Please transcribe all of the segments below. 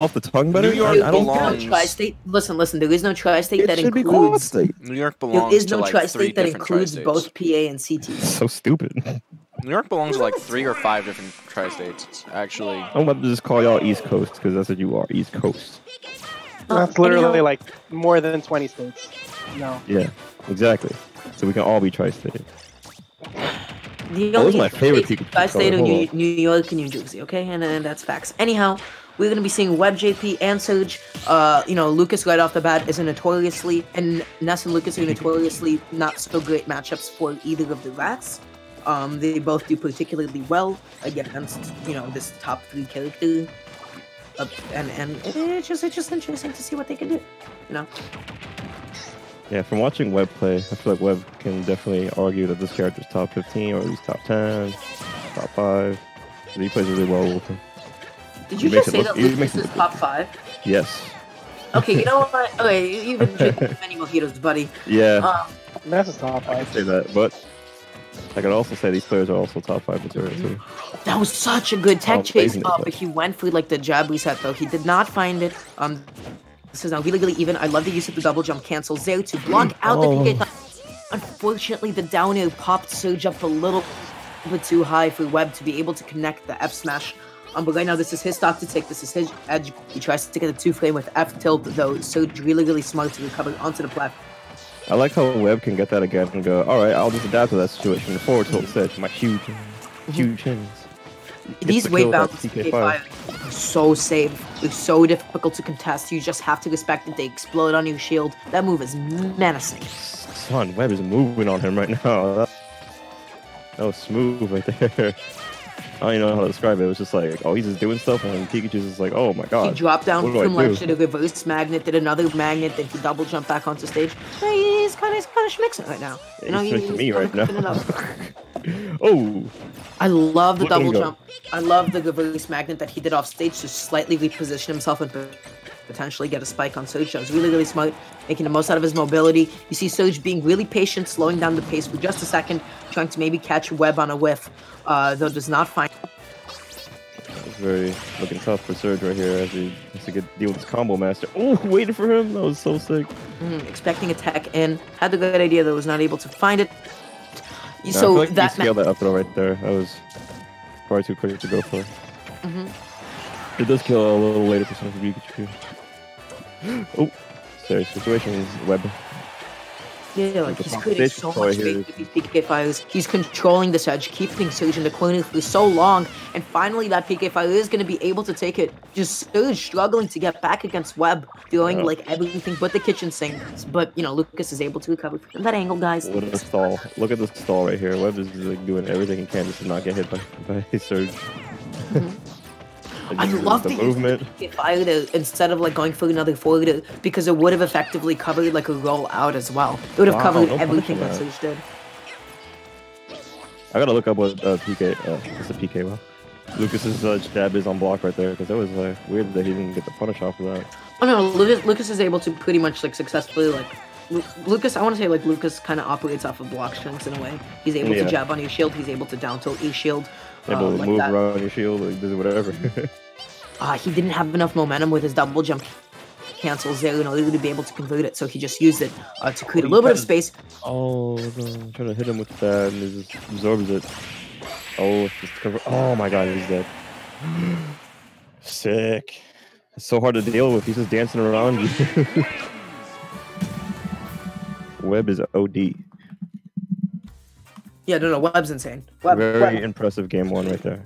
off the tongue better. New York I, I don't belongs- get no it. tri-state. Listen, listen. There is no tri-state It that should be quad includes. state. New York There belongs is to no like three tri-state that different includes tri-states. both PA and CT. So stupid. New York belongs to like three or five different tri-states. Actually, I'm about to just call y'all East Coast because that's what you are, East Coast. That's literally like more than 20 states. No. Yeah, exactly. So we can all be tri-state. The That was only my favorite states Pikachu tri-state color, are New, New York and New Jersey. Okay, and, and that's facts. Anyhow, we're gonna be seeing WebbJP and Serge. Uh, you know, Lucas right off the bat is a notoriously and Ness and Lucas are notoriously not so great matchups for either of the rats. Um, they both do particularly well against you know this top three character. Uh, and and it's just it's just interesting to see what they can do. You know. Yeah, from watching Webb play, I feel like Webb can definitely argue that this character's top 15 or at least top 10, top 5. He plays really well with him. Did you just say look- that he Lucas makes it is look- top five? Yes. Okay, you know what? Okay, you've been drinking many mojitos, buddy. Yeah, Um, That's a top I five. could say that. But I could also say these players are also top 5 material too. that was such a good tech Oh, chase amazing up, play. but he went for like the jab reset though. He did not find it. Um, this is now really, really even. I love the use of the double jump cancel there to block out Oh. the PK. Unfortunately, the down air popped Serge up a little bit too high for Webb to be able to connect the F smash. Um, but right now, this is his stock to take. This is his edge. He tries to get a two frame with F tilt, though. So really, really smart to recover onto the platform. I like how Webb can get that again and go, all right, I'll just adapt to that situation. The forward tilt said, my huge, huge hands. These the wave bounces are so safe. They're so difficult to contest. You just have to respect that they explode on your shield. That move is menacing. Son, Webb is moving on him right now. That, that was smooth right there. I don't even know how to describe it. It was just like, oh, he's just doing stuff, and Pikachu's just like, oh my god. He dropped down do from ledge do? to the reverse magnet, did another magnet, then he double jumped back onto stage. He's kind of, he's kind of schmixing right now. You know, he's he- switching he's me right now. cooking it up. oh, I love the Look at him double jump. I love the reverse magnet that he did off stage to slightly reposition himself and potentially get a spike on Serge. That was really, really smart, making the most out of his mobility. You see Serge being really patient, slowing down the pace for just a second, trying to maybe catch Webb on a whiff, uh, though does not find. it's very looking tough for Serge right here as he has to get deal with this combo master. Oh, waited for him. That was so sick. Mm, expecting a tech in, had the good idea, though was not able to find it. Nah, I feel like that scaled that up throw right there. That was far too quick to go for. Mhm. It does kill a little later for some Pikachu. Oh, sorry. Situation is Webb. Yeah, like he's creating so much space with these PK fires. He's controlling this edge, keeping Serge in the corner for so long, and finally that PK fire is going to be able to take it. Just Serge struggling to get back against Webb, doing Yeah. like everything but the kitchen sinks. But you know, Lucas is able to recover from that angle, guys. What a stall. Look at the stall right here. Webb is like doing everything he can just to not get hit by, by Serge. I love the the movement. PK fire to, instead of like going for another forward because it would have effectively covered like a roll out as well. It would have Wow, covered no everything that did. I gotta look up what uh, PK. Uh, it's a PK. Well, Lucas's uh, jab is on block right there because it was uh, weird that he didn't get the punish off of that. Oh no, Lucas, Lucas is able to pretty much like successfully like Lu- Lucas. I want to say like Lucas kind of operates off of block strengths in a way. He's able Yeah. to jab on your shield. He's able to down tilt your shield. Able uh, to like move that. around your shield, like, do whatever. Uh, he didn't have enough momentum with his double jump cancels there in order to be able to convert it. So he just used it uh, to create a little bit of space. oh, no, trying to hit him with that, and he just absorbs it. Oh, just cover- oh my god, he's dead. Sick. It's so hard to deal with. He's just dancing around you. Webb is OD. Yeah, no, no, Webb's insane. Webb, Very Webb. impressive game one right there.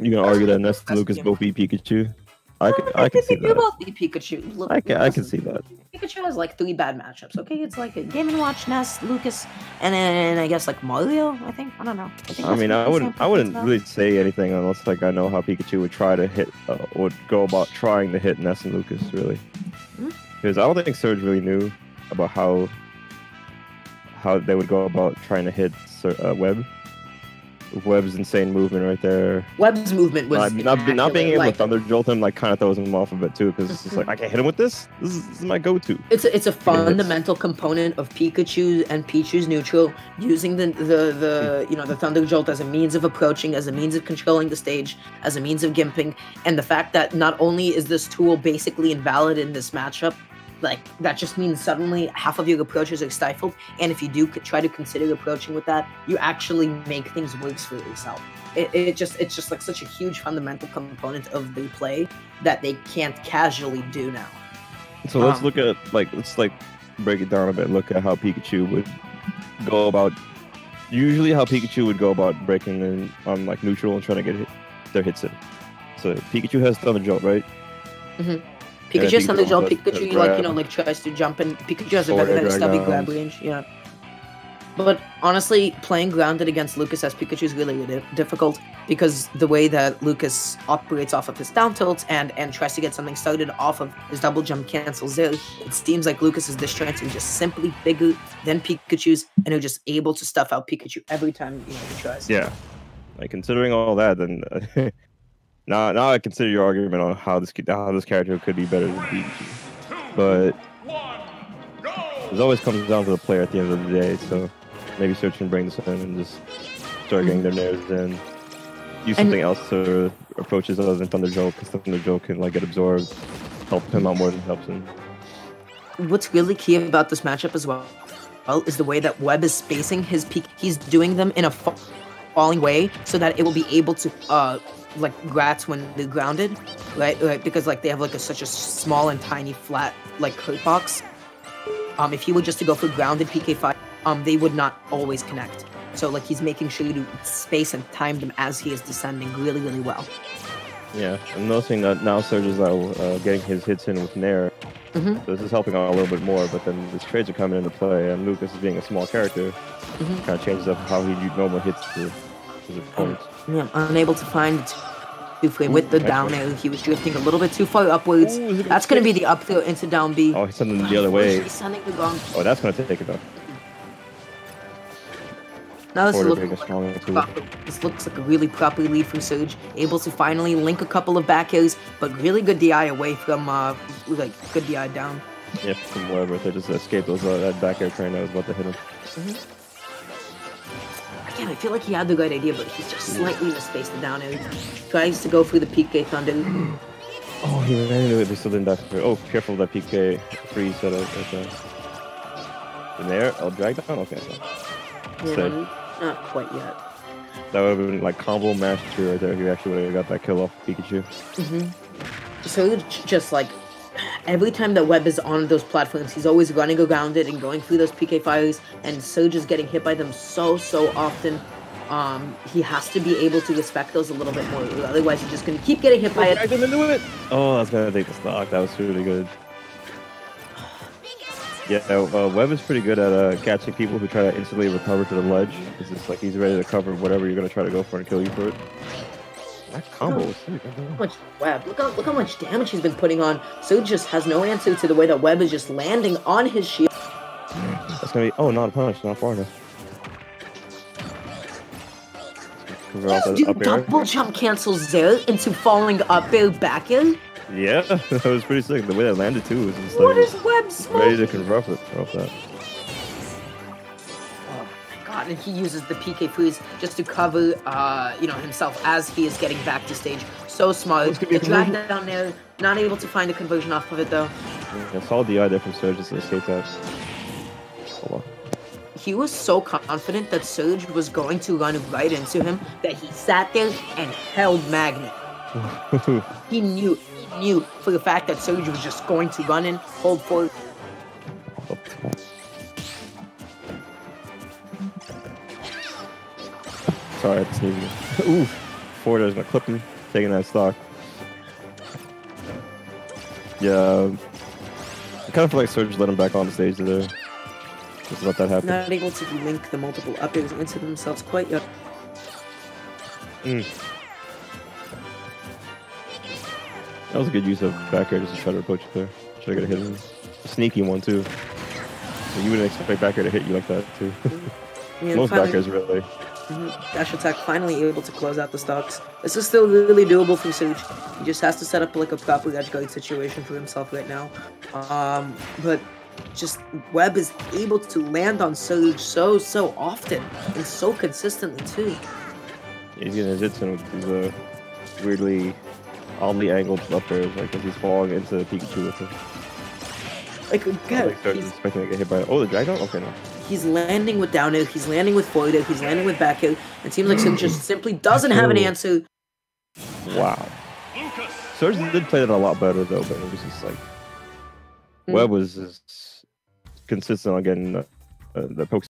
You can argue that Ness and Lucas both beat Pikachu. I can, I I can see that. both beat Pikachu. Look, I can, I can see that. Pikachu has like three bad matchups. Okay, it's like a Game and Watch, Ness, Lucas, and then I guess like Mario. I think I don't know. think I mean, I wouldn't, I wouldn't says. really say anything unless like I know how Pikachu would try to hit, uh, would go about trying to hit Ness and Lucas really, Hmm? because I don't think Serge really knew about how how they would go about trying to hit uh, Webb. Webb's insane movement right there. Webb's movement was Not, not, not being able immaculate. to thunder jolt him like kind of throws him off a bit too because it's just like mm-hmm. I can't hit him with this. This is, this is my go-to. It's a, it's a fundamental component of Pikachu and Pichu's neutral, using the, the the you know the Thunder Jolt as a means of approaching, as a means of controlling the stage, as a means of gimping, and the fact that not only is this tool basically invalid in this matchup, like that just means suddenly half of your approaches are stifled, and if you do try to consider approaching with that, you actually make things worse for yourself. It, it just it's just like such a huge fundamental component of the play that they can't casually do now. So let's Um, look at like let's like break it down a bit. Look at how Pikachu would go about. Usually, how Pikachu would go about breaking in on like neutral and trying to get hit, their hits in. So Pikachu has Thunder Jolt, right? Pikachu has Thunder Pikachu Jolt. also has Pikachu, the like you know, like tries to jump, and Pikachu has a very, very stubby grab range. Yeah. But honestly, playing grounded against Lucas as Pikachu is really, really difficult because the way that Lucas operates off of his down tilts and and tries to get something started off of his double jump cancels there, it seems like Lucas's dish strength is just simply bigger than Pikachu's, and they're just able to stuff out Pikachu every time you know he tries. Yeah. Like considering all that, then now now I consider your argument on how this how this character could be better than Pikachu. But it always comes down to the player at the end of the day. So maybe Serge can bring this in and just start getting their nerves in. Use And- something else to approaches other than Thunder Jolt, because Thunder Jolt can like get absorbed, help him out more than helps him. what's really key about this matchup as well well, is the way that Webb is spacing his peak. He's doing them in a falling way so that it will be able to uh like grats when they're grounded, right? Right, because like they have like a, such a small and tiny flat like hurt box. Um, if he were just to go for grounded PK5, um, they would not always connect. So like he's making sure to space and time them as he is descending really, really well. Yeah, I'm noticing that now Serge is uh, uh, getting his hits in with Nair. Mhm. So this is helping out a little bit more, but then his trades are coming into play, and Lucas is being a small character, Mhm. kind of changes up how he normally hits the, his opponents. Yeah, unable to find two frame with the down air. He was drifting a little bit too far upwards. Ooh, is it gonna That's going to be the up throw into down B. Oh, he's sending the other way. He's sending the gong. Oh, that's gonna take it though. Now this, Forward look, being a strong too. proper- this looks like a really proper lead from Serge. Able to finally link a couple of back airs, but really good DI away from, uh, like, good DI down. Yeah, from wherever they just escaped those uh, that back air train that was about to hit him. Again, I feel like he had the right idea, but he's just slightly misspaced the down air. Tries to go through the PK Thunder. Oh, he ran into it, but still didn't die for it. Oh, careful of that PK freeze that I right there. In there, I'll drag down. Okay, so Yeah, Safe. not quite yet. that would have been like combo mastery right there. He actually would have got that kill off Pikachu. Mm-hmm. Serge just like every time that Webb is on those platforms, he's always running around it and going through those PK fires, and Serge is getting hit by them so so often. Um, he has to be able to respect those a little bit more, otherwise he's just gonna keep getting hit by it. Dragged him into it. Oh, that's gonna take the stock. That was really good. Yeah, uh, Webb is pretty good at uh, catching people who try to instantly recover to the ledge. It's just like he's ready to cover whatever you're gonna try to go for and kill you for it. That combo was sick. I don't know. How much Webb? Look how look how much damage he's been putting on. Serge just has no answer to the way that Webb is just landing on his shield. Hmm, that's gonna be. Oh, not a punish, not far enough. Cover off You the do double jump cancels there into falling up air back air. Yeah, that was pretty sick. The way that landed too was just What like is Webb smoking? ready to convert it off that. My god, and he uses the PK freeze just to cover, uh, you know, himself as he is getting back to stage. So smart. It's gonna be The drag down there, not able to find a conversion off of it though. Yeah, solid DI there from Serge to escape that. Oh, well. He was so confident that Serge was going to run right into him that he sat there and held Magnet. He knew, he knew for the fact that Serge was just going to run in, hold forward. Sorry, I had to sneeze again. Oof. Ford is gonna clip him, taking that stock. Yeah. I kind of feel like Serge let him back on the stage there. Just let that happen. Not able to link the multiple up airs into themselves quite yet. Hmm. That was a good use of back air just to try to approach it there. Should have got a hit him. A sneaky one too. You wouldn't expect back air to hit you like that too. Yeah, Most back airs really. Dash attack finally able to close out the stocks. This is still really doable for Serge. He just has to set up like a proper edge guard situation for himself right now. Um, but just Webb is able to land on Serge so so often and so consistently too. He's his hits in with these uh, weirdly, oddly angled up airs, like as he's falling into Pikachu with it. Like I again, like, started he's, expecting to get hit by. Oh, the dragon. Okay, no. He's landing with down air, he's landing with forward air, he's landing with back air. It seems like Serge just simply doesn't have an answer. Wow. Serge did play that a lot better though, but it was just like Mm. Webb was just consistent on getting the, uh, the pokes